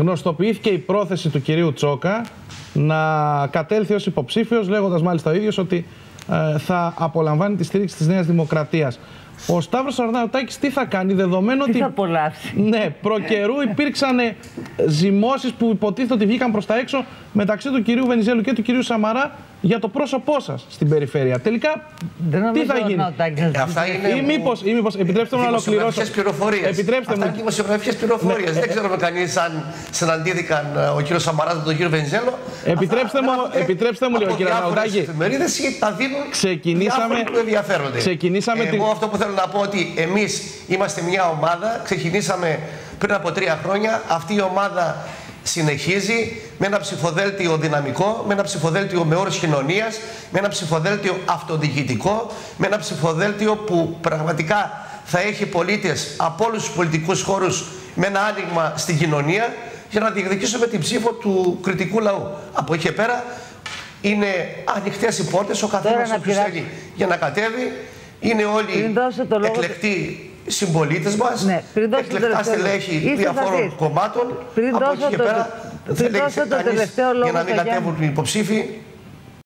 γνωστοποιήθηκε η πρόθεση του κυρίου Τσόκα να κατέλθει ως υποψήφιος, λέγοντας μάλιστα ο ίδιος ότι ε, θα απολαμβάνει τη στήριξη της Νέας Δημοκρατίας. Ο Σταύρος Αρναουτάκης τι θα κάνει, δεδομένου Τι ότι θα απολαύσει; ναι, προκαιρού υπήρξαν ζυμώσεις που υποτίθεται ότι βγήκαν προς τα έξω μεταξύ του κυρίου Βενιζέλου και του κυρίου Σαμαρά για το πρόσωπό σας στην περιφέρεια. Τελικά, Δεν τι νομίζω θα ο γίνει; Ναουτάκης να Ε, αυτά ζητήσει. είναι Ή μήπω, ή μήπως, επιτρέψτε μου να ολοκληρώσω. Δημοσιογραφικές πληροφορίες. Επιτρέψτε Αυτά μου. είναι δημοσιογραφικές πληροφορίες. Ναι, Δεν ξέρουμε κανείς αν συναντήθηκαν ε, ο κύριος Σαμαράς με τον κύριο Βενιζέλο. Επιτρέψτε Αυτά μου- γράφονται επιτρέψτε μου λίγο, από κύριε διάφορες Αρναουτάκη. εφημερίδες και τα δίνουν Ξεκινήσαμε- διάφοροι που ενδιαφέρονται. ξεκινήσαμε Εγώ την- αυτό που θέλω να πω ότι εμείς είμαστε μια ομάδα, ξεκινήσαμε πριν από τρία χρόνια. Αυτή η ομάδα συνεχίζει με ένα ψηφοδέλτιο δυναμικό, με ένα ψηφοδέλτιο με όρους κοινωνίας, με ένα ψηφοδέλτιο αυτοδιοικητικό, με ένα ψηφοδέλτιο που πραγματικά θα έχει πολίτες από όλους τους πολιτικούς χώρους με ένα άνοιγμα στην κοινωνία για να διεκδικήσουμε την ψήφο του κριτικού λαού. Από εκεί και πέρα είναι ανοιχτές οι πόρτες, ο καθένας να όποιος πειράξει. θέλει για να κατέβει. Είναι όλοι Πριν δώσω το λόγο- εκλεκτοί συμπολίτες μας, Ναι, πριν δώσω το εκλεκτά τελευταίο- στελέχη Είστε διαφόρων σαφείς. κομμάτων. Πριν από δώσω εκεί και το- πέρα πριν δεν δώσω έχει το κανείς τελευταίο λόγο για να μην στο κατέβουν οι υποψήφοι